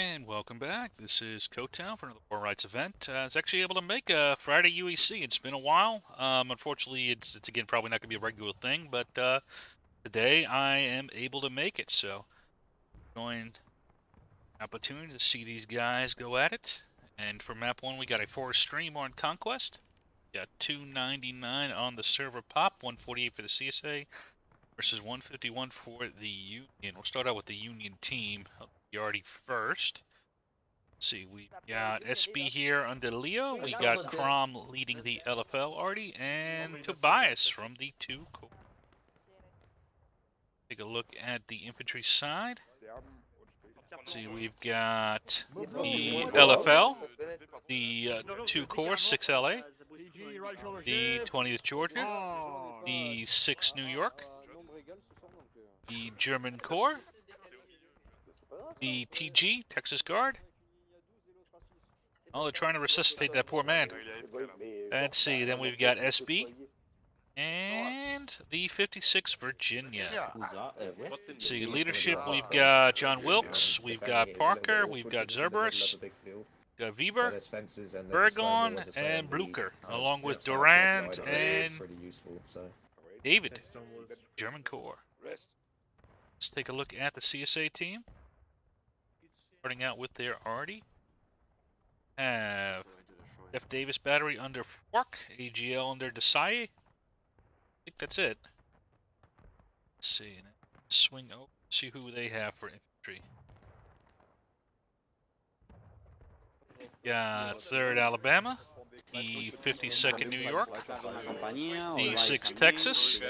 And welcome back. This is Kotow for another War Rights event. Uh, I was actually able to make a Friday UEC. It's been a while. Um, unfortunately, it's, it's again probably not going to be a regular thing, but uh, today I am able to make it. So, going opportunity to see these guys go at it. And for map one, we got a Forest Stream on Conquest. Got 299 on the server pop, 148 for the CSA versus 151 for the Union. We'll start out with the Union team. Already first. Let's see, we got SB here under Leo. We got Crom leading the LFL already, and Tobias from the two. Corps. Take a look at the infantry side. Let's see, we've got the LFL, the uh, two Corps, 6LA, the 20th Georgia, the 6th New York, the German Corps, the TG, Texas Guard. Oh, they're trying to resuscitate that poor man. Let's see, then we've got SB. And the 56 Virginia. Let's see, leadership, we've got John Wilkes, we've got Parker, we've got Zerberus, got Weber, Bergon, and Blucher, along with Durand and David, German Corps. Let's take a look at the CSA team. Starting out with their Artie. Have uh, F. Davis battery under Fork, AGL under Desai. I think that's it. Let's see. Swing over, see who they have for infantry. Got 3rd Alabama, the 52nd New York, the 6th Texas,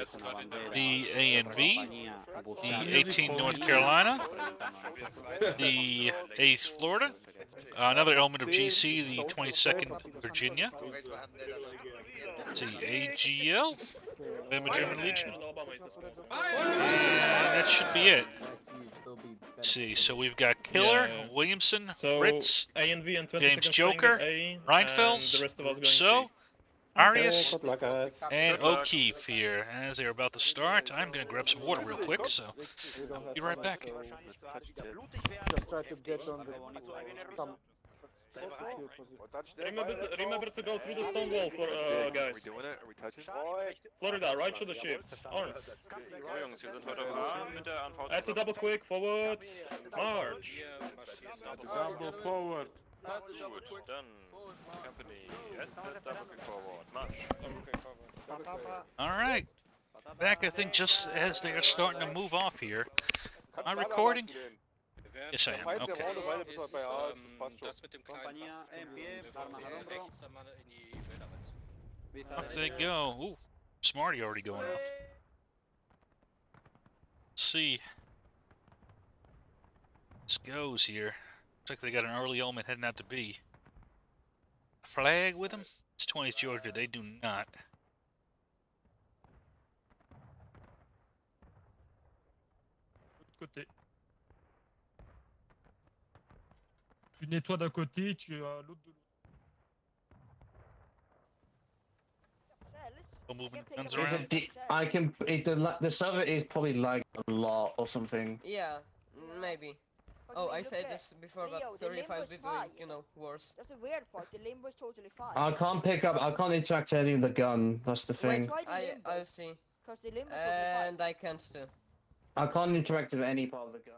the ANV, the 18th North Carolina, the 8th Florida, another element of GC, the 22nd Virginia, Let's see, AGL, Alabama German Legion, and that should be it. Let's see, so we've got Killer, Yeah. Williamson, So Fritz, ANV and 20 James Joker, A, Reinfelds, and the rest of us going So, C. Arias, Good and O'Keefe here. As they're about to start, I'm going to grab some water real quick, so I'll be right back. Just try to get on the some secure position. Remember, to, remember to go through the stone wall for uh, guys. doing it? Are we touching? Florida, right shoulder shift. Arms. So Jungs, wir sind heute auf A mit der ANV Add to double quick, forward, march. Double forward. Gut, dann Company, double quick forward, march. All right. Back, I think, just as they are starting to move off here. Am I recording? Yes, I am. Okay. das mit dem kleinen rechts einmal in die Wälder they go. Ooh, Smarty already going off. Let's see. This goes here. Looks like they got an early element heading out to B. Flag with them? It's 20th Georgia. They do not. Côté. Tu nettoies d'un côté, tu as l'autre de l'autre. Still moving guns There's a around. d- I can. It, the the server is probably like a lot or something. Yeah, maybe. Oh, I said this before, but sorry if I've been doing, you know, worse. That's the weird part. The limbo is totally fine. I can't pick up. I can't interact any of the gun. That's the thing. try the I limbo. I see. Because the limbo is totally And I can't too. I can't interact with any part of the gun.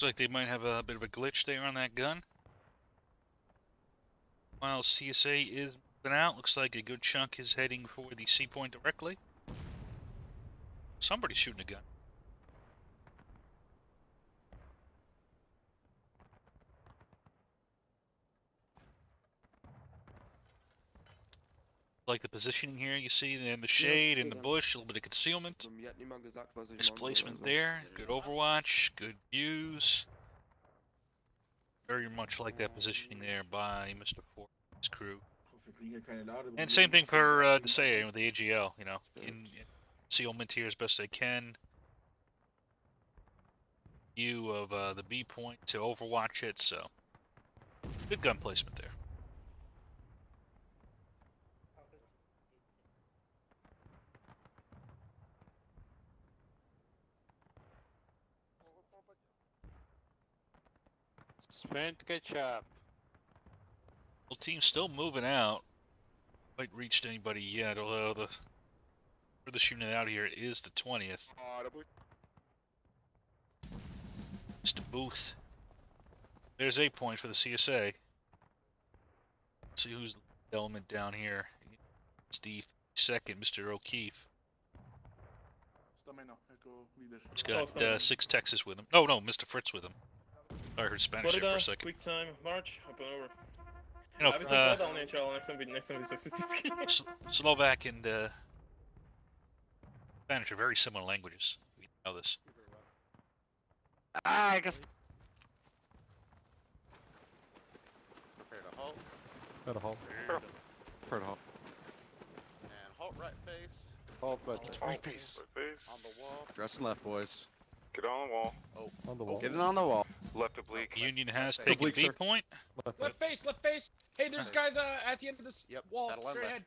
Looks like they might have a bit of a glitch there on that gun. While CSA is moving out, looks like a good chunk is heading for the C point directly. Somebody's shooting a gun. Like the positioning here, you see in the shade, in the bush, a little bit of concealment. Displacement there, good overwatch, good views. Very much like that positioning there by Mr. Ford his crew. And same thing for uh, the say with the AGL, you know, in, in concealment here as best they can. View of uh, the B point to overwatch it, so good gun placement there. Sprint ketchup. Well, team's still moving out. Quite reached anybody yet, although the furthest unit out here is the 20th. Mr. Booth. There's a point for the CSA. see who's the element down here. Steve second, Mr. O'Keefe. Stamina, echo leader. He's Oh, got uh, six Texas with him. No, no, Mr. Fritz with him. I heard Spanish there for a second. quick time, march, up and over. You know, Já uh, dál něčeho, ale nechcem být, nechcem být sexistický. S- Slovak and uh, Spanish are very similar languages. We know this. Ah, I guess. Prepare to halt. Prepare to halt. Prepare to halt. And halt right face. Halt right Halt right face. On the wall. Dressing left, boys. Get on the wall. Oh. On the wall. Get it on the wall. Left oblique. Union has Left taken Oblique, B sir. point. Left, Left left. face, left face. Hey, there's guys uh, at the end of this Yep, wall, that'll end straight left. ahead.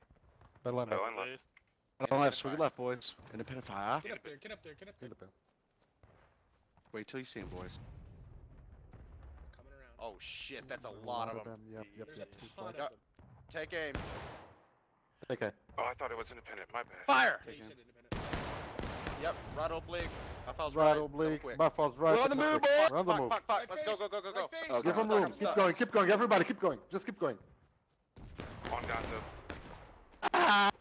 Better line That left. line left. Better line left. Swing left, boys. Independent fire. Get up there, get up there, get up there. Wait till you see him, boys. Coming around. Oh shit, that's a lot of them. Yep, yep, There's yep. a ton of them. Take aim. Okay. Oh, I thought it was independent. My bad. Fire! Yeah, you Take said independent. Yep, right oblique. I felt Right right. Go oblique. quick. Buffalo's right. We're on the move, boy. We're on the fuck, move. fuck, fuck. Right Let's go, go, go, go, go. right. Oh, Give stop, him room. Keep going. Keep going. Everybody, keep going. Just keep going. On Gato.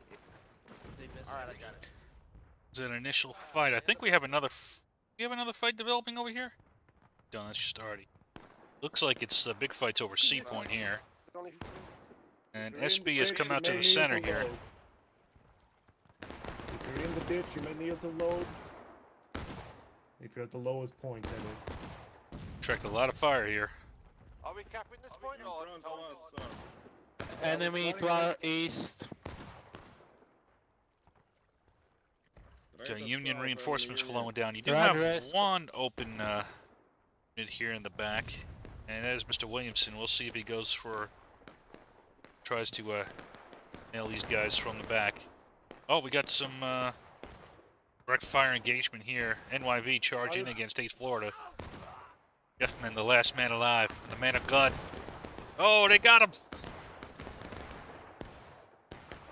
They missed Alright. I got it. It's an initial fight. I think we have another. F- we have another fight developing over here. Done. That's just already. Looks like it's the big fights over C point here, and SB has come out to the center here. If you're in the ditch, you may need to load. If you're at the lowest point, that is. Tracked a lot of fire here. Are we capping this point or? Enemy to our east. Got Union reinforcements flowing down. You do Roger, have rest. one open uh, unit here in the back, and that is Mr. Williamson. We'll see if he goes for tries to uh, nail these guys from the back. Oh, we got some uh, direct fire engagement here. NYV charging against East Florida. Jeffman, the last man alive, the man of God. Oh, they got him.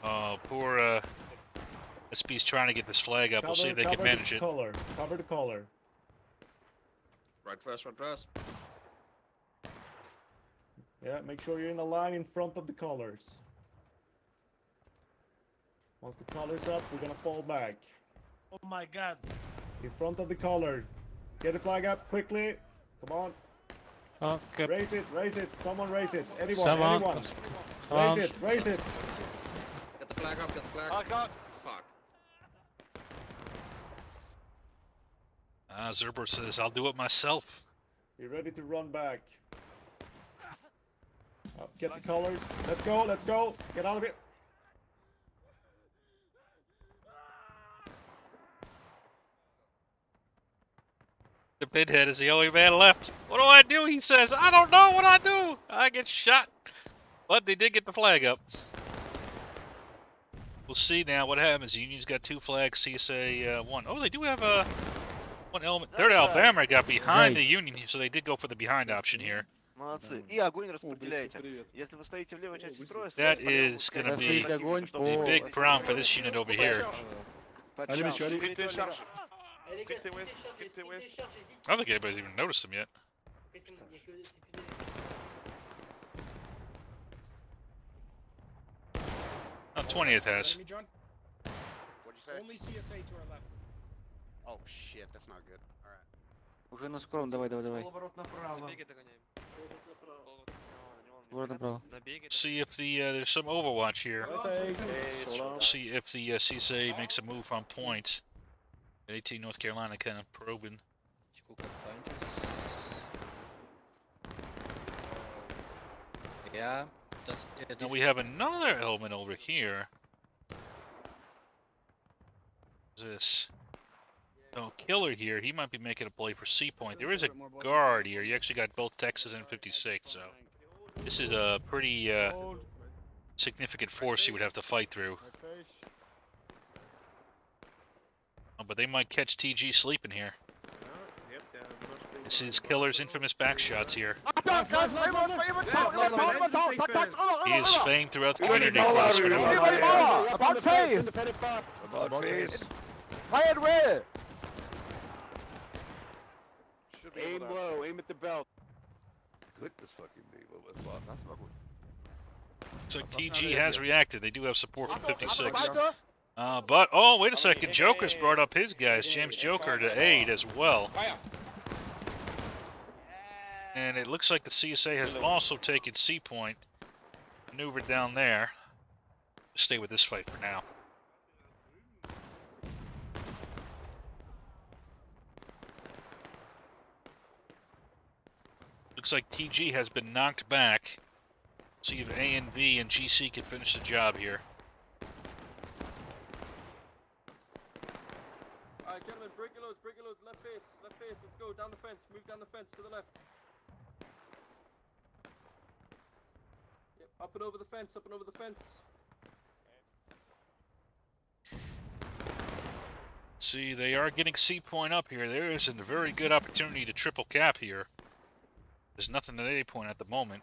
Oh, poor uh, SB's trying to get this flag up. We'll see if they can manage it. color. Cover the color. Right first, right first. Yeah, make sure you're in a line in front of the colors. Once the color's up, we're gonna fall back. Oh my god. In front of the color. Get the flag up quickly. Come on. Okay. Raise it, raise it. Someone raise it. Anyone, Someone. anyone. Raise Um, it, raise it. Get the flag up, get the flag. up. I got. Fuck. Ah, Zerber says, I'll do it myself. Be ready to run back. Up, get the colors. Let's go, let's go. Get out of here. The pinhead is the only man left. What do I do? He says, I don't know what I do. I get shot. But they did get the flag up. We'll see now what happens. Union's got two flags, CSA uh, one. Oh, they do have a one element. Third Alabama got behind the Union, so they did go for the behind option here. Молодцы. И огонь распределяйте. Если вы стоите в левой части строя, That стреляйте по левому is краю gonna be противника, огонь чтобы A по- big problem for this unit over here. Allez, messieurs, allez. Sprintez charge. Sprintez west. Sprintez west. I don't think anybody's even noticed them yet. Oh, 20th has. Enemy, John. What'd you say? Only CSA to our left. Oh shit, that's not good. Alright. Уже на скором, давай, давай, давай. Поворот направо. See if the uh, there's some Overwatch here. Thanks. Hold on. See if the uh, CSA makes a move on point. 18 North Carolina kind of probing. Who can find us? Yeah, just uh, Now we have another element over here. This? Oh, Killer here. He might be making a play for C point. There is a guard here. You actually got both Texas and 56, so this is a pretty uh, significant force you would have to fight through. Oh, but they might catch TG sleeping here. This is Killer's infamous back shots here. He is famed throughout the community for this maneuver. About face! About face. Fire way! Should Aim low, aim at the belt. Goodness fucking me, what was that? Das war gut. So TG has reacted. They do have support from 56. Uh, but, oh, wait a second. Joker's brought up his guys, James Joker, to aid as well. And it looks like the CSA has also taken C Point, maneuvered down there. Stay with this fight for now. Looks like TG has been knocked back. See if ANV and GC can finish the job here. Alright, gentlemen, break your loads, break your loads, left face, left face, let's go, down the fence, move down the fence to the left. Yep, up and over the fence, up and over the fence. See, they are getting C point up here. There is a very good opportunity to triple cap here. There's nothing at A point at the moment.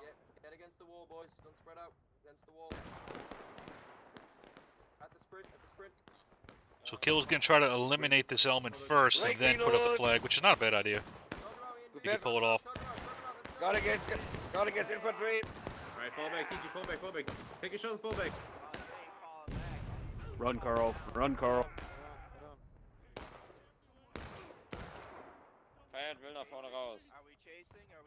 Get, get against the wall, boys, don't spread out, against the wall. At the sprint, at the sprint. So Kill's gonna try to eliminate this element first and then put up the flag, which is not a bad idea. Turn around, He can pull it off. turn around, turn around, let's go. Guard against, guard against infantry. Alright, fall back, TG, fall back, fall back. Take a shot and fall back. Run, Carl. Run, Carl. Feind will nach vorne raus.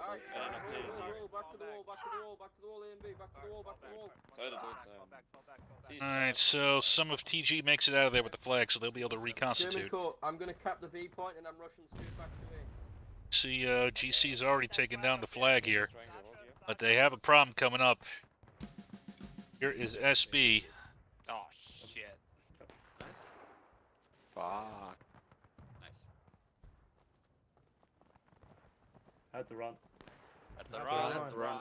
Alright, Ja, back to the wall, back to the wall, back to the wall, back to the wall, A and B, back to the wall, back to the wall. Sollte tot sein. Sie ist Alright, so some of TG makes it out of there with the flag, so they'll be able to reconstitute. court, I'm gonna cap the V point and I'm rushing straight back to A. See, uh, GC's already taken down the flag here, but they have a problem coming up. Here is SB. Oh, shit. Fuck. Nice. Had to run. At the Had to run. run. Run.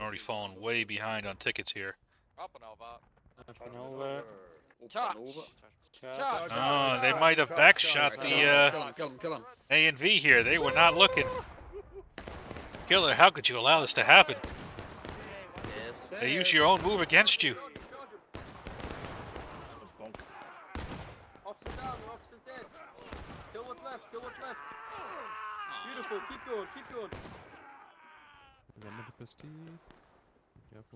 Already fallen way behind on tickets here. Up and over. Up and over. Charge. Charge. Oh, they might have backshot the uh. ANV here. They were not looking. Killer, how could you allow this to happen? They use your own move against you. Officer down, the officer's dead. Kill what's left, kill what's left. Beautiful, keep going, keep going.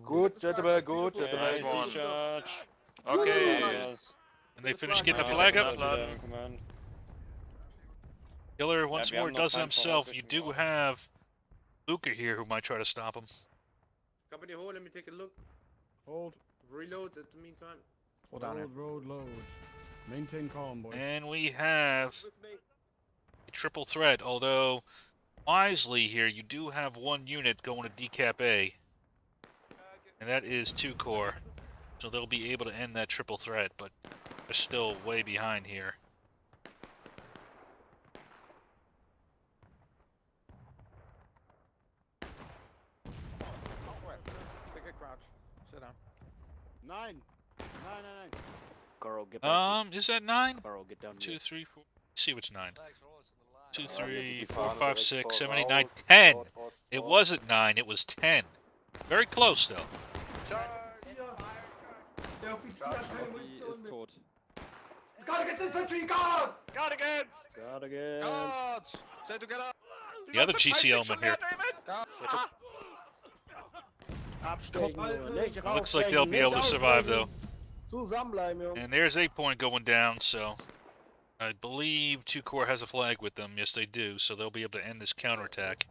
Good, gentlemen, good, gentlemen. Nice one. Charge. Okay. Yes. And they finish getting the flag up. Command, command. Killer once wir more haben does it himself. You do uns. have Luca here who might try to stop him. Company hold, let me take a look. Hold. Reload at the meantime. Hold down here. Load, load, load. Maintain calm, boys. And we have a triple threat, although wisely here, you do have one unit going to decap A. And that is two core. So they'll be able to end that triple threat, but they're still way behind here. Take a crouch. Down. Nine. Nine, nine, nine. Carl, get Um, is that nine? Carl, get down Two, three, four. Let's see what's nine. Two, Yeah, three, fifty four, five, five, direct six, seven, eight, Raus, nine, ten. Raus, Raus, It wasn't nine, it was ten. Very close though. Der Offizier hat keine Munition mehr. tot. Guard against infantry, guard! Guard against. Guard again. Stay together. The other GC element here. Looks like they'll be able to survive though. And there's a point going down, so I believe two corps has a flag with them. Yes, they do. So they'll be able to end this counterattack.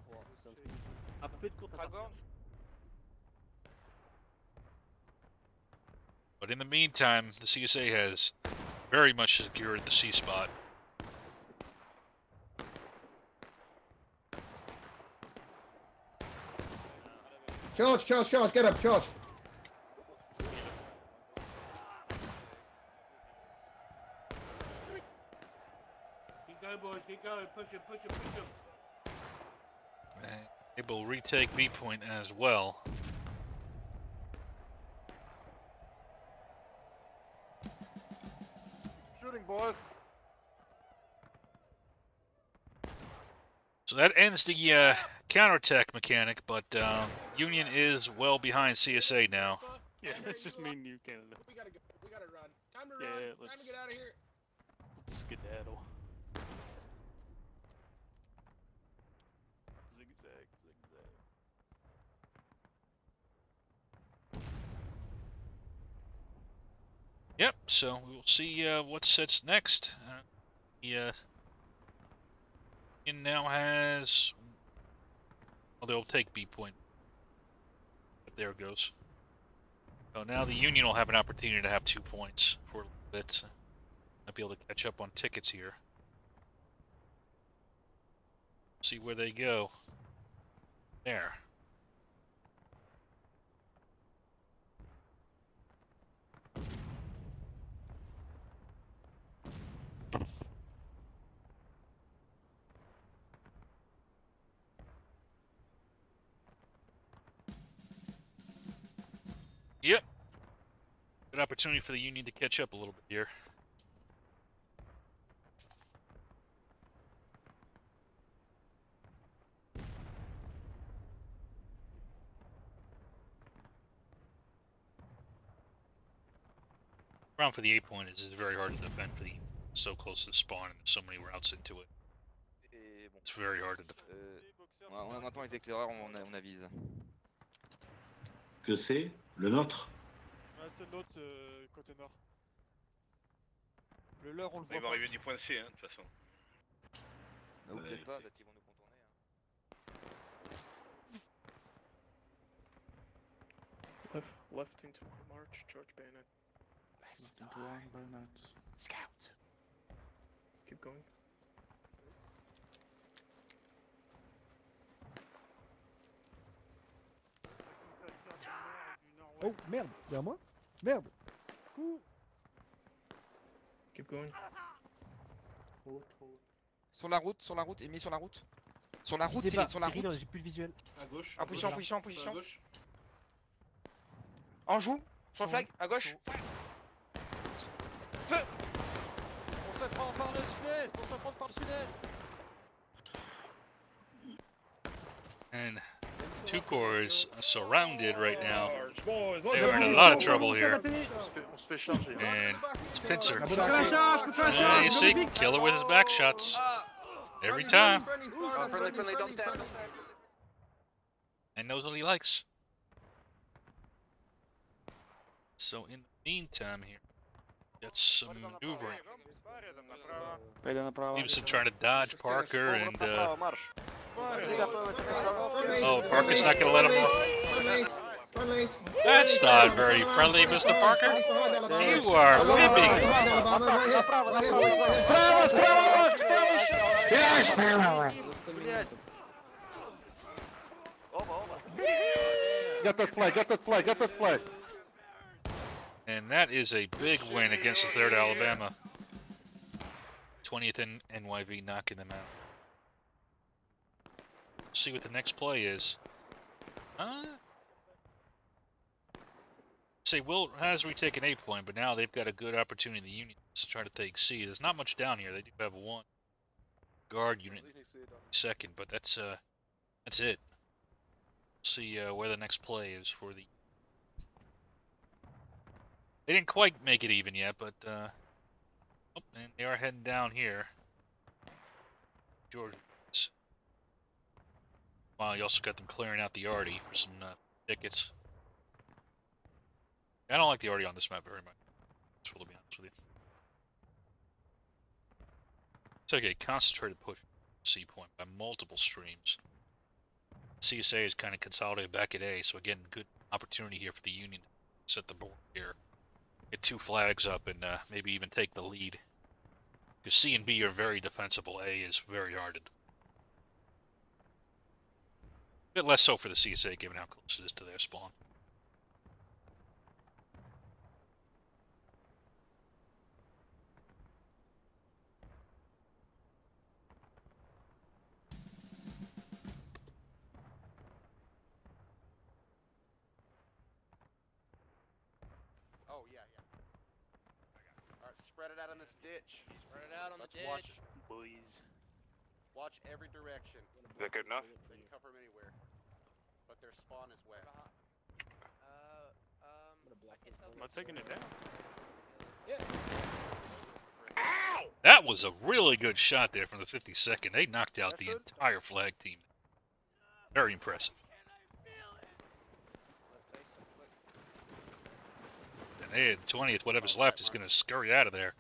But in the meantime, the CSA has very much secured the C spot. Charge, charge, charge, get up, charge. Keep going, boys. Keep going. Push him, push him, push him. Able retake B point as well. Shooting, boys. So that ends the uh, counterattack mechanic, but um, Union is well behind CSA now. Yeah, it's just me and you, Canada. We gotta go. We gotta run. Time to Yeah, run. yeah, Time to get out of here. Let's skedaddle. Yep. So we will see uh, what sets next. Uh, the uh, Union now has. Well, they'll take B point. But there it goes. So now the Union will have an opportunity to have two points for a little bit. Might be able to catch up on tickets here. See where they go. There. Yep. Good opportunity for the Union to catch up a little bit here. Round for the eight point is very hard to defend for the so close to the spawn and so many routes into it. Et bon, It's very hard to defend. euh, on, on attend les éclaireurs, on, on avise. Que c'est Le nôtre? Ouais, c'est l'autre, c'est côté nord. Le leur, on le voit Ils vont arriver du point C, hein, de toute façon. Ou Ouais. peut-être pas, peut-être qu'ils vont nous contourner. hein. Left, left into march, charge bayonet. Left. Scout. Keep going. Oh, merde, derrière moi Merde Cours Keep going. Sur la route, sur la route, Emi sur la route. Sur la route, Cyril, sur la route. j'ai plus le visuel. À gauche. En position, en position, en position. En joue, sur le flag, à gauche. Se fait prendre par le sud-est On se fait prendre par le sud-est And two cores are surrounded right now. They are in a lot of trouble here. On se fait charger. And it's Pincer. Coup de la charge, coup de la Yeah, you see, magnifique. killer with his back shots. Every time. Friendly, friendly, don't stand. And knows what he likes. So in the meantime here, got some maneuvering. Пойди направо. Stevenson trying to dodge Parker and uh, Марш. oh Parker's not gonna let him Friendlies. Friendlies. That's not very friendly, Mr. Parker. You are fibbing. Справа, справа, Макс, справа еще! Блядь. Get that flag, get that flag, get that flag. And that is a big win against the 3rd Alabama. 20th and NYV knocking them out. See what the next play is. Uh, say Will has retaken A point, but now they've got a good opportunity in the Union to try to take C. There's not much down here. They do have one guard unit second, but that's uh that's it. See uh, where the next play is for the they didn't quite make it even yet, but uh, oh, and they are heading down here. George. Wow, you also got them clearing out the arty for some uh, tickets. I don't like the arty on this map very much. Just to be honest with you. Took a concentrated push C point by multiple streams. CSA is kind of consolidated back at A, so again, good opportunity here for the Union to set the board here get two flags up and uh, maybe even take the lead. Because C and B are very defensible. A is very hard. A bit less so for the CSA, given how close it is to their spawn. Ditch. Spread it out on Let's the watch. Boys. Watch every direction. Is that good enough? They can cover them anywhere. But their spawn is west. Uh, um, I'm not taking it down. Yeah. Ow! That was a really good shot there from the 52nd. They knocked out the entire flag team. Very impressive. And they, the 20th, whatever's left, is going to scurry out of there.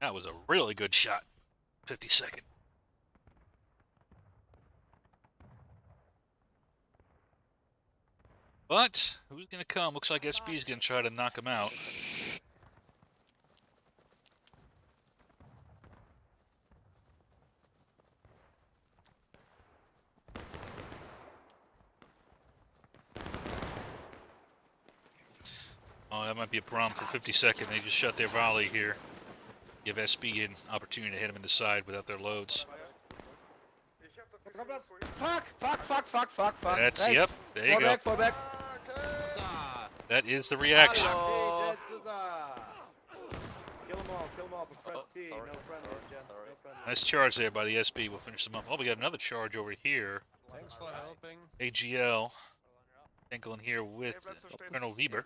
That was a really good shot. 52nd. But who's going to come? Looks like SB is going to try to knock him out. Oh, that might be a problem for 52nd. They just shut their volley here. Give SB an opportunity to hit him in the side without their loads. Fuck, fuck, fuck, fuck, fuck, fuck. That's, Thanks. yep, there you Fall go. back, back. That is the reaction. Hey, Kill them all, kill them all, but press T. No friendly, Jets, no friendly. Nice charge there by the SB. We'll finish them up. Oh, we got another charge over here. Thanks for helping. AGL. Enkelin here with Colonel Weber.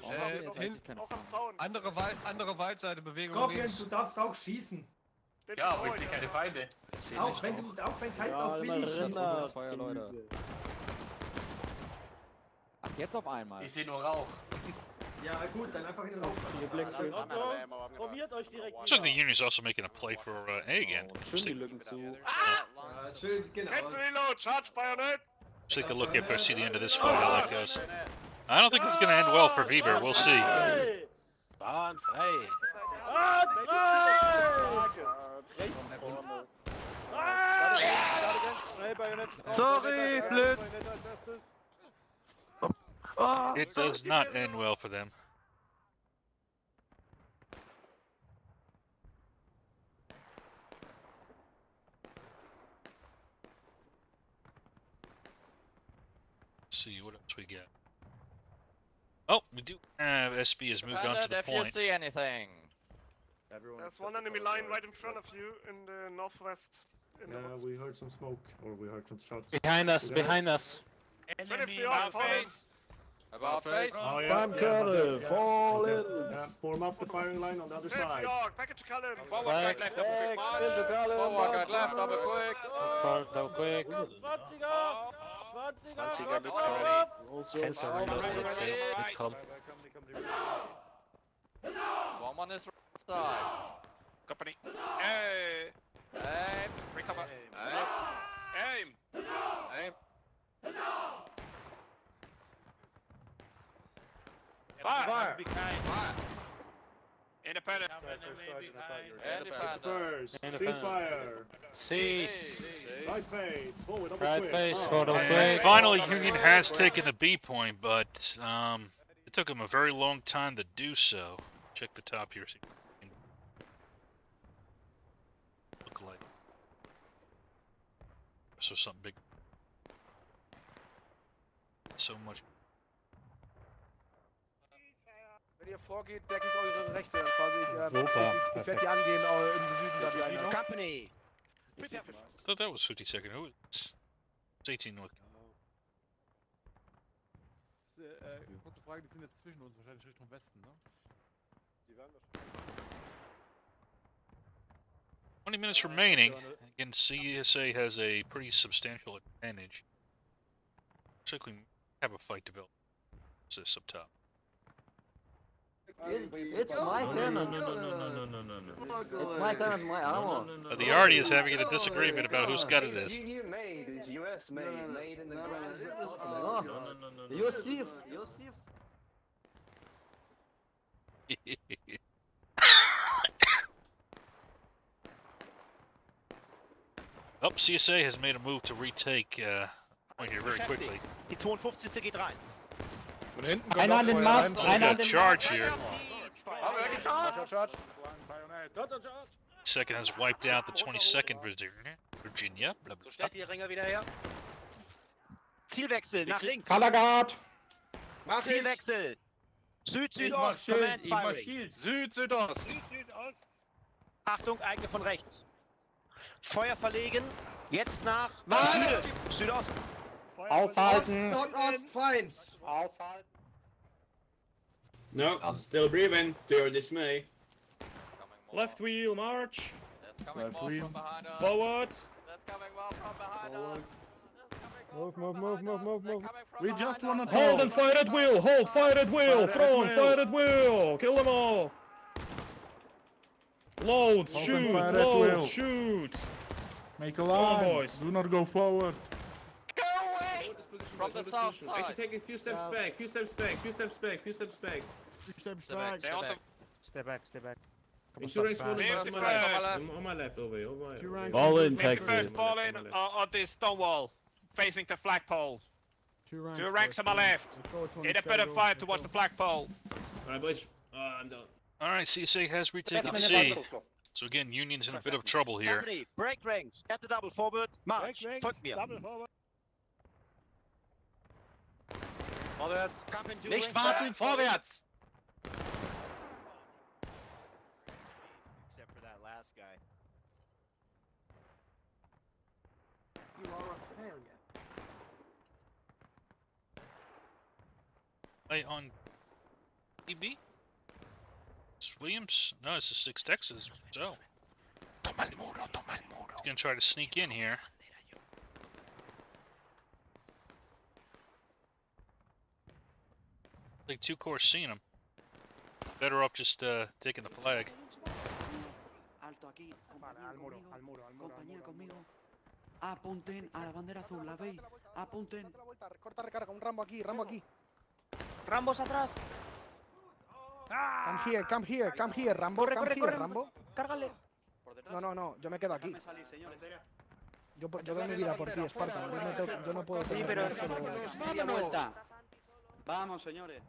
Pin a fire if you see him. Äh, hin, andere, Wal andere Waldseite, Bewegung Scorpion, du darfst auch schießen. Ja, aber ich sehe keine Feinde. Auch wenn du, auch wenn es heißt, auf Willi schießen. Feuer, Leute. Ach, jetzt auf einmal. Ich sehe nur Rauch. Ja, gut, dann einfach in den Raum. Hier Blackstreet. Formiert euch direkt. Looks like the Union is also making a play for uh, A again. Schön die. Lücken zu. Ja, schön, genau. reload, charge bayonet! Let's take a look if I see the end of this fight, how that goes. I don't think it's going to end well for Bieber. We'll see. Sorry. Oh. It does not end well for them. See what else we get. Oh, we do have SB has moved on to the if you see anything. Everyone There's one enemy line right in front of you in the northwest. In Yeah, woods. we heard some smoke, or we heard some shots. Behind us, We behind us. Enemy on face! About face. Oh, yeah. Bomb yeah, colonel, uh, yeah, fall in. Yeah, form up the firing line on the other side. York, package to Cullen! Forward, Back, left, double quick back, march. into Forward, right, left, double quick. Start now quick. 20er mitkommen. Cancel reload, let's say, mitkommen. One on this right side. Company. Hey! Aim. Recover. Aim! Aim. Fire! Fire. Independent! Independent. First, Independent. ceasefire. Cease. Right face, forward, double Right quick. face, Oh. forward, double And finally, Union has taken the B point, but um, it took them a very long time to do so. Check the top here. See if we can look like so something big. So much. Wenn ihr vorgeht, decke ich eure Rechte. Super, Ich, ich werde die angehen äh, im Süden da die Einheit. Company. I thought that was 52nd. Who was It's 18 North. Äh, kurze Frage, die sind jetzt zwischen uns, wahrscheinlich Richtung Westen, ne? 20 minutes remaining. Again, CSA has a pretty substantial advantage. Looks like we have a fight develop. What's this up top? It's my No, gun. no, no, no, no, no, no, no, no. It's my gun, my ammo. Uh, the Arty is having a disagreement about whose gun it is. You made, it's US made, made in the No, No, no, no, no, no. You're thieves, you're thieves. Oh, CSA has made a move to retake uh, point here very quickly. Die 52. geht rein. Von hinten kommt Einer an den Mast, einer an den charge here. Charge. Second has wiped out the 22nd Virginia. Virginia. So stellt die Ringer wieder her. Zielwechsel nach links. Kalagard. Zielwechsel. Süd, Ich mach Südost, Schild, Command ich mach firing. Schild. Süd, Südost. Achtung, eigene von rechts. Feuer verlegen. Jetzt nach Südosten. Aushalten. Nordost, Feind. Aushalten. No, I'm still breathing, to your dismay. Left wheel, march. Left wheel. Forward. Forward. Move, move, move, move, move, move. We just wanna Hold and fire at will. Hold, fire at will. Front, fire at will. Kill them all. Load, Hold shoot, load, shoot. Make a on, line. boys. Do not go forward. From the south side. Actually, take a few steps Yeah. back, few steps back, few steps back, few steps back. Step Step back, step back. Step back, step back. In two ranks forward, Clear on my left, on on my left, over here, over Two here. ranks over Fall here. in, On my Texas. left, First on my Fall in on my left. on, on this stone wall, facing the flagpole. Two ranks. Two ranks on my left. In a bit of fire towards the flagpole. Alright, boys. Uh, I'm done. All right, CSA has retaken C. So again, Union's in a bit of trouble here. Company, break ranks. Get the double forward. March. Folgt mir. Vorwärts. Come in two Nicht warten, back. vorwärts. Except for that last guy. You are a failure. Play on EB? It's Williams? No, it's the Six Texas. So. He's gonna try to sneak in here. Like two cores seeing him. Better off just uh, taking the flag. Alto aquí. Compañía conmigo. Compañía conmigo. Apunten a la bandera azul, ¿la veis? Apunten. Corta recarga, un Rambo aquí, Rambo aquí. Rambos atrás. Come here, come here, come here, Rambo, Corre, come corre, here, corre. Rambo. Cárgale. No, no, no, yo me quedo aquí. Yo, yo doy mi vida por ti, Esparta. Yo, no puedo Sí, pero vuelta. Vamos, señores.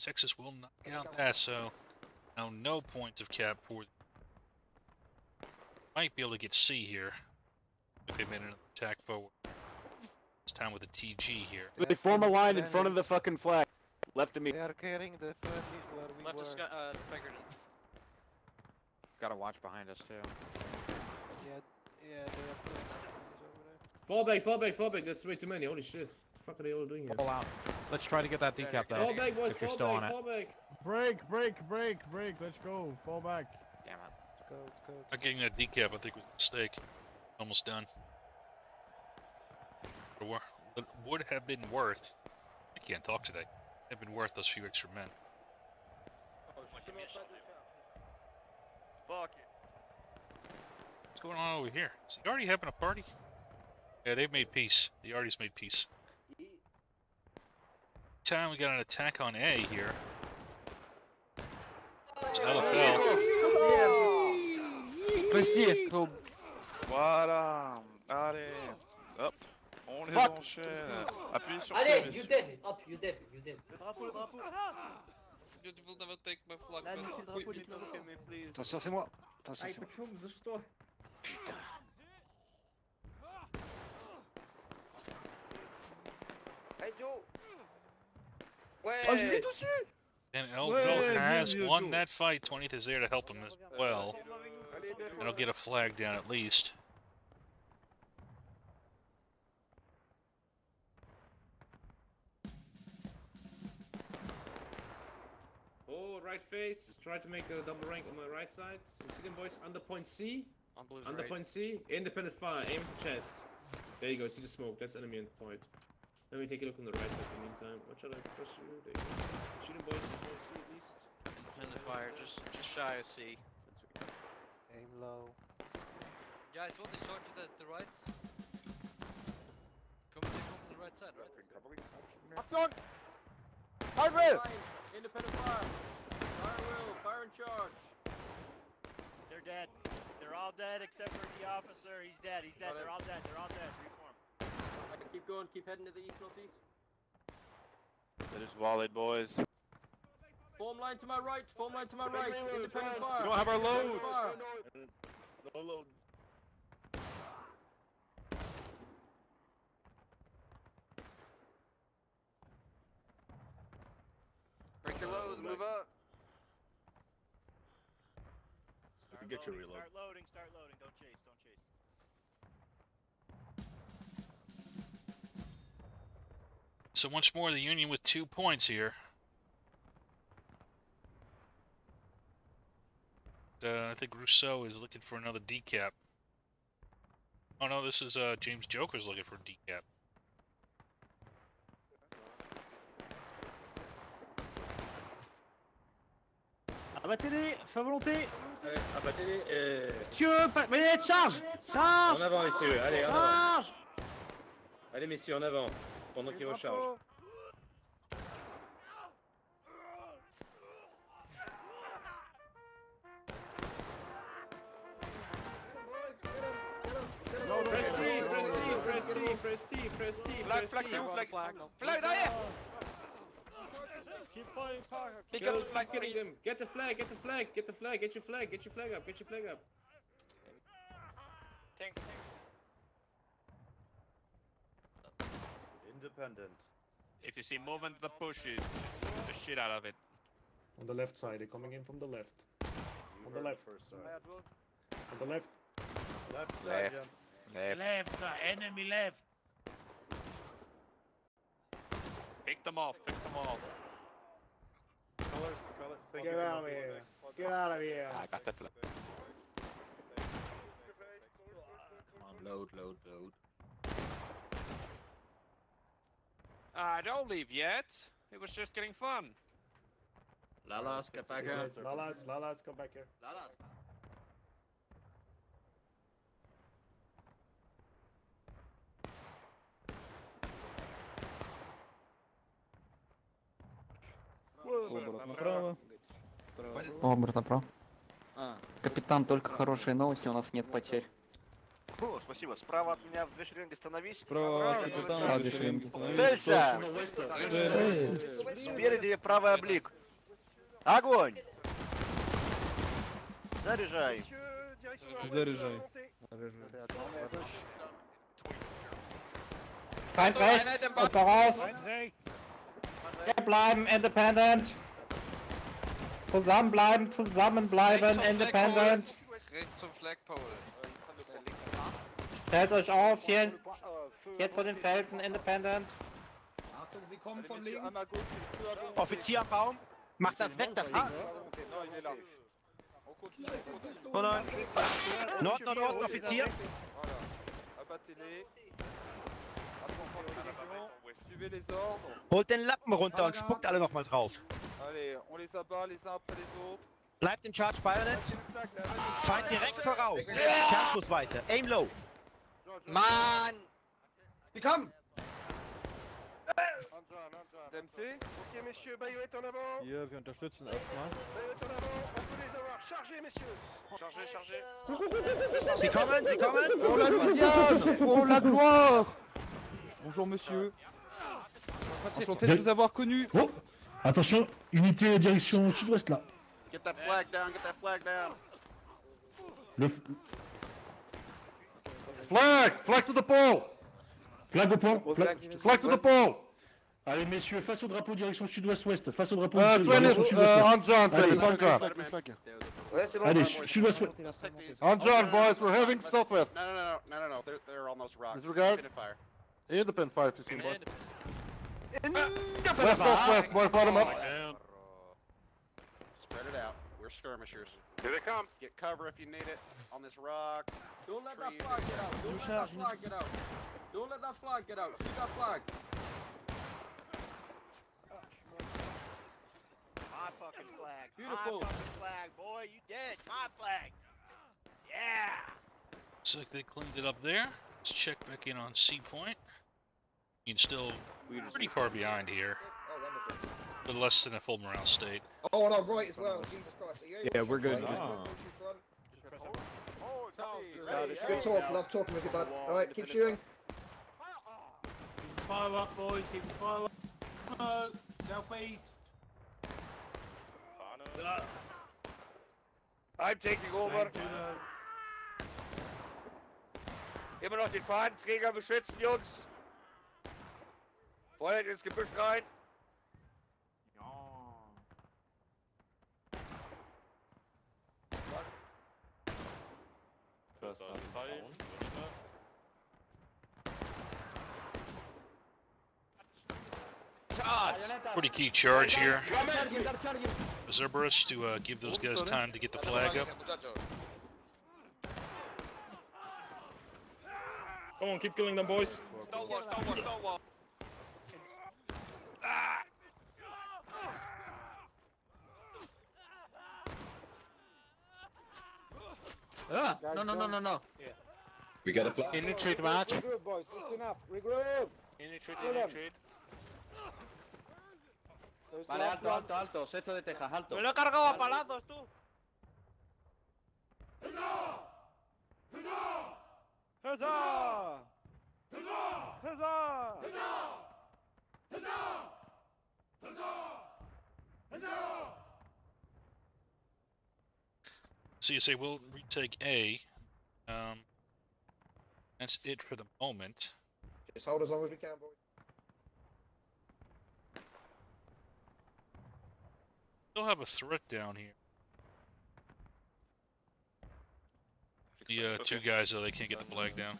Texas will not get out that, so now no points of cap for. Might be able to get C here if they made an attack forward. This time with a TG here. They form a line in front of the fucking flag. Left of me. They are carrying the furnace where we Left were. of Sky, uh, Pinkerton. Gotta watch behind us too. Yeah, yeah, they are putting furnaces over there. Fall back, fall back, fall back. That's way too many. Holy shit. The fuck are they all doing here? Fall out. Let's try to get that decap Fall though. back, boys. Fall back, fall back. Break, break, break, break. Let's go. Fall back. Damn it. Let's go, let's go. Not getting that decap, I think, was a mistake. Almost done. It would have been worth. I can't talk today. Have been worth those few extra men. Oh, fuck it. What's going on over here? Is he already having a party? Yeah, they've made peace. The Arties made peace time we got an attack on A here. It's LFL. Voilà. Allez. Hop. On les enchaîne. Appuyez sur Allez, you dead. Hop, you dead, you dead. Le drapeau, le drapeau. You never take my flag. Attention, c'est moi. Attention, c'est moi. Putain. Oh, je les ai tous eus And Ouais, Elville has vieux, vieux, won Joe. that fight. 20th is there to help him as well. And he'll get a flag down at least. Oh, right face. Try to make a double rank on my right side. You see them, boys? Under point C. On blue's Under right. point C. Independent fire. Aim at the chest. There you go. See the smoke. That's enemy end point. Let me take a look on the right side in the meantime. What shall I pursue? There you go. Shoot boys. On point C at least. In the fire, just just shy of C. Aim low. Guys, want the short to the, the right? Come take one from the right side, right? Achtung! Hardware! Independent fire. Fire will, fire in charge. They're dead. They're all dead except for the officer. He's dead. He's dead. They're all dead. They're all dead. Reform. Keep going, keep heading to the east northeast. They just volleyed, boys. Form line to my right, form line to my right, independent fire. We don't have our loads. No load. Break your loads, move up. Start get loading, your reload. Start loading, start loading. So once more, the Union with two points here. Uh, I think Rousseau is looking for another decap. Oh no, this is uh, James Joker's looking for a decap. Abattez-les, feu volonté Allez, abattez-les. euh, Messieurs, pas... mais charge Charge En avant, messieurs, allez, en avant. Charge Allez, messieurs, en avant. Pendant qu'ils rechargent. Press T, press T, press T, press T, press T, Flag, press flag, T. t'es où, flag Flag derrière Pick Go, up the flag, getting please. them. Get the flag, get the flag, get the flag, get your flag, get your flag up, get your flag up. Thanks. Independent. If you see movement, the pushes, just shoot the shit out of it. On the left side, they're coming in from the left. On the left. First side. On the left. Left side, Left. Jens. Left. Left, enemy left Pick them off, pick them off. Colors, colors. Thank Get you. out of here. Get out of here. Ah, I got the flag. Come on, load, load, load. Ah, don't leave yet. It was just getting fun. Lalas, get back here. Lalas, Lalas, come back here. Оборот направо. Оборот направо. Капитан, только хорошие новости, у нас нет потерь. Спасибо. Справа от меня в две шеренги становись. Справа от капитана в две шеренги становись. Целься! Спереди правый облик. Огонь! Заряжай. Заряжай. Feind rechts und voraus! Wir bleiben independent! Zusammenbleiben, zusammenbleiben, independent! Rechts vom Flagpole. Stellt euch auf, hier, hier zu den Felsen, independent! Achtung, sie kommen von links. Offizier am Baum. Mach das weg, das Ding. Oh nein. Nord, Nordost, Offizier. Holt den Lappen runter und spuckt alle nochmal drauf. Bleibt in Charge Bayonet. Feind direkt voraus. Kernschussweite. Aim low. Mann! Die kommen! DMC Ok, messieurs, Bayonet en avant. Hier, wir unterstützen erstmal. Bayonet en avant, on peut les avoir. Chargez, messieurs. Chargez, chargez. Sie kommen, sie kommen. Pour la Louisiane Pour la gloire Bonjour monsieur. Enchanté de vous avoir connu. Oh Attention, unité direction sud-ouest là. Get that flag down, get that flag down. Le Flag Flag to the pole flag au point. Flag, Flag to the pole Allez messieurs, face au drapeau direction sud-ouest-ouest. Face au drapeau euh, sud- Twenty, direction sud-ouest-ouest. Euh, on John, Allez. please, on John. Allez, sud-ouest-ouest. On John, boys, we're heading southwest. No, no, no, no, no, no, they're, they're on those rocks. Disregard. Independent fire. Independent fire, if you see, boys. Uh, west, southwest, boys, let them up. Spread it out. We're skirmishers. Here they come. Get cover if you need it. On this rock. Don't let Trees. that flag get out. Don't let that flag get out. Don't let that flag get out. See that flag? My fucking flag. Beautiful. My fucking flag, boy. You dead. My flag. Yeah. Looks like they cleaned it up there. Let's check back in on C point. You can still pretty far behind here, oh, but less than a full morale state. Oh, and I'm right as well. Jesus Christ. Are Yeah, we're good. shoot Just- front? Hey, Good talk, love talking with you, bud. Alright, keep shooting. Fire up, boys, keep fire up. Uh, southeast. I'm taking over. Immer noch den Fahnenträger beschützen, Jungs. Feuert ins Gebüsch rein. First down. Pretty key charge here. Zerberus to uh, give those guys time to get the flag up. Come on, keep killing them, boys. Stonewall, Stonewall, Stonewall. Ah, no, no, no, no, no. We got a plan. In retreat match. Regroup, boys. It's enough. Regroup. In retreat, in retreat. Vale, alto, alto, alto. Sexto de Texas, alto. Me lo he cargado a palazos, tú. Huzzah! Huzzah! CSA will retake A. Um, that's it for the moment. Just hold as long as we can, boys. Still have a threat down here. The uh, two guys, though, they can't get the flag down.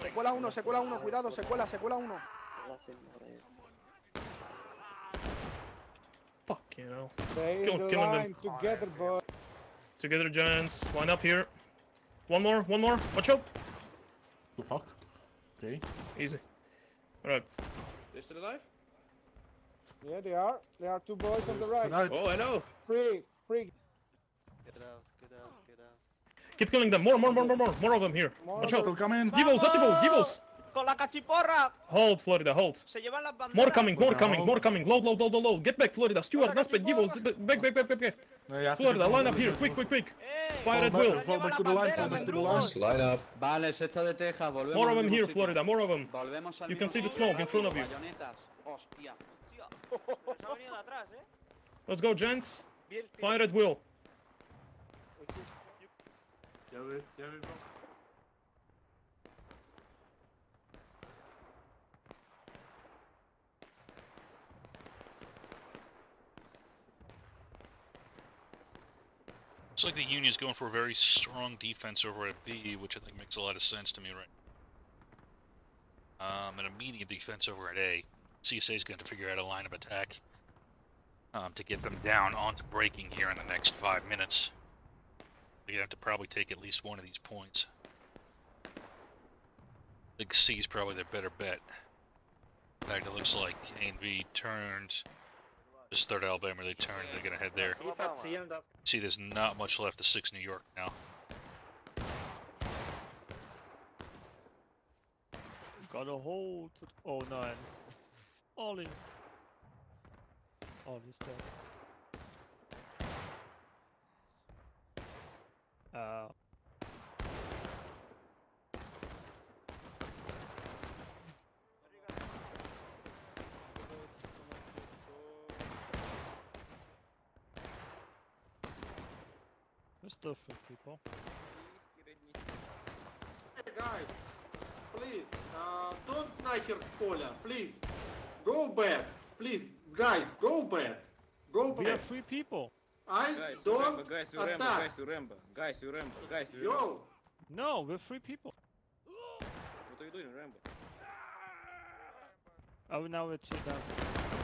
Secuela uno, secuela uno, cuidado, secuela, secuela uno. Fuck, you know. Stay Kill- in the them. together, boys. Together, giants. Line up here. One more, one more. Watch out. The fuck? Okay. Easy. Alright. They're still alive? Yeah, they are. There are two boys on the right. Right. Oh, I know. Free, free. Get out, get out. Keep killing them. More, more, more, more, more. More of them here. More Watch of out. Still coming. Givos, Atibal, Givos. Con la cachiporra. Hold, Florida, hold. Se llevan las banderas. More coming, more coming, more coming. Load, load, load, load, load. Get back, Florida. Stuart, Naspet, Givos. Back, back, back, back, back. Florida, line up here. Quick, quick, quick. Eh, Fire at will. fall back to the line, fall back to the line. Line up. Vale, sexto de Texas, volvemos. More of them here. Florida. More of them. You can see the smoke in front of you. bayonetas. Hostia. Hostia. Nos ha venido de atrás, eh. Let's go, gents. Fire at will. Looks like the Union's going for a very strong defense over at B, which I think makes a lot of sense to me right now. um, and a medium defense over at A. CSA's going to figure out a line of attack um, to get them down onto breaking here in the next five minutes. They're going to have to probably take at least one of these points. I think C is probably their better bet. In fact, it looks like A and B turned. This third Alabama, they turned. They're going to head there. See, there's not much left to 6 New York now. Got a hold. Oh, nine. All in. All is dead. different people. Hey guys, please, uh, don't нахер с поля, please. Go back, please, guys, go back. Go We are back. three people. I Guys, you don't Rambo, guys, you Rambo, attack. guys, you Rambo, guys, you Rambo, guys, you Rambo. Yo, No, we're three people. What are you doing, Rambo? Oh, now it's you down.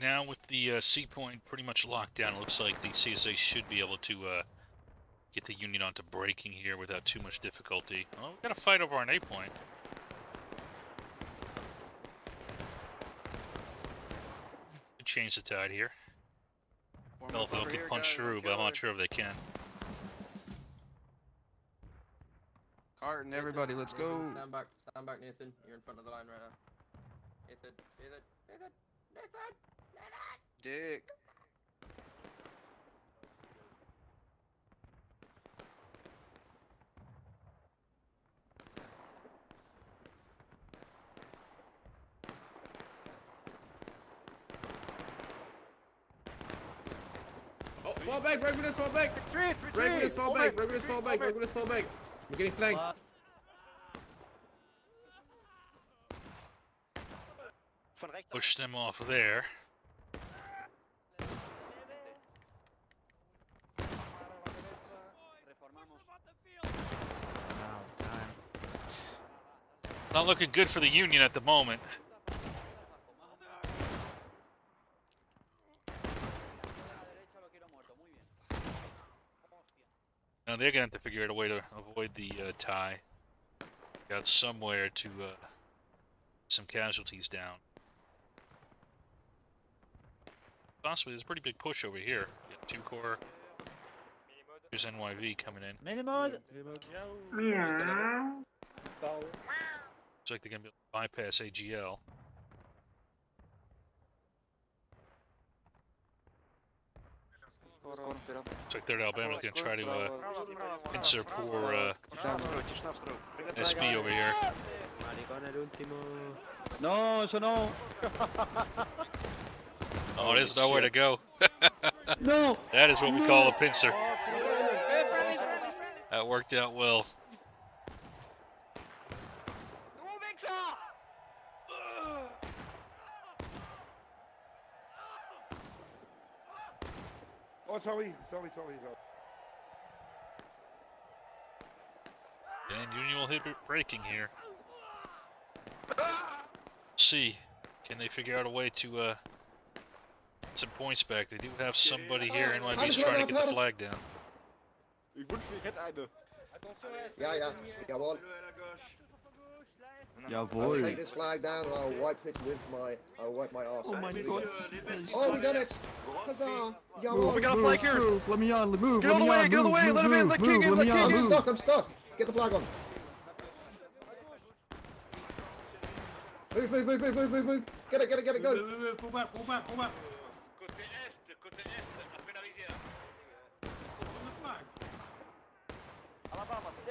Right now, with the uh, C point pretty much locked down, it looks like the CSA should be able to uh, get the Union onto breaking here without too much difficulty. Well, we got to fight over an A point. Could change the tide here. Belleville over can here, punch guys, through, but I'm not sure if they can. Carton, everybody, let's go. Stand back, stand back, Nathan. You're in front of the line right now. Nathan, Nathan, Nathan, Nathan, Nathan. Dick. Oh, fall back, regulars, fall back. Retreat, retreat. Regulars, fall Fall back, back, regulars, fall back, fall back. regulars, fall back. We're getting flanked. Push them off there. Not looking good for the Union at the moment. Now they're gonna have to figure out a way to avoid the uh, tie. Got somewhere to uh, some casualties down. Possibly, there's a pretty big push over here. Got two core. Here's NYV coming in. Minimode. Looks like they're gonna be able to bypass AGL. Looks like Third Alabama's gonna try to uh, pincer poor uh, SB over here. No, eso no. Oh, there's nowhere to go. No. That is what we call a pincer. That worked out well. Oh, sorry, sorry, sorry. sorry. And Union will hit it breaking here. See, can they figure out a way to uh, get some points back? They do have somebody here. NYV's trying to get the flag down. Ich wünsche, ich hätte eine. Ja, ja, jawohl. I'll take this flag down and I'll wipe it with my, I'll wipe my arse. Oh my god. Oh, we done it! Huzzah! Jawohl! Move, move, Move, let me on, move, Get let out of the way, get out of the way, let him in, let move, King in, let let me King on, in. I'm stuck, I'm stuck! Get the flag on. Move, move, move, move, move, move, move. Get it, get it, get it, go. Move, move, Pull back, pull back, pull back.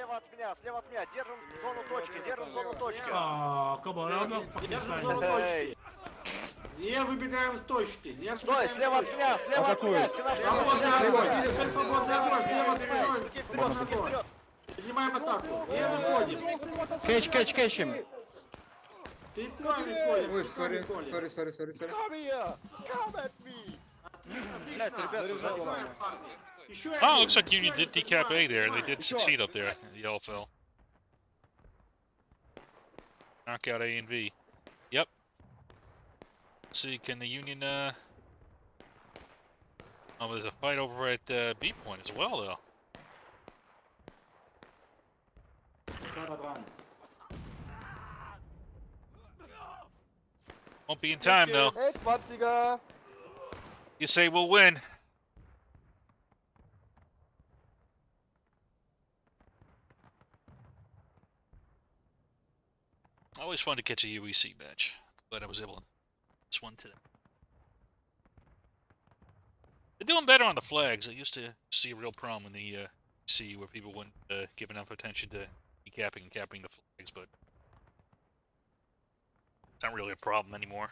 слева от меня, слева от меня. Держим зону точки, держим зону точки. А, кабаранов Держим зону точки. Не выбегаем с точки. Не Стой, слева от меня, слева от меня, стена слева. Поднимаем атаку. Не выходим. Кэч, кэч, кэчим. Ты правильно, Коля. Ой, сори, сори, сори, сори. Come here! Come at me! Отлично, отлично. Заряжал, Oh, looks like Union did decap A there. They did succeed up there. The yellow fell. Knock out A and B. Yep. Let's see, can the Union, uh... Oh, there's a fight over at uh, B point as well, though. Won't be in time, though. You say we'll win. Always fun to catch a UEC match. Glad I was able to this one today. They're doing better on the flags. I used to see a real problem in the uh, where people wouldn't uh, give enough attention to decapping and capping the flags, but it's not really a problem anymore.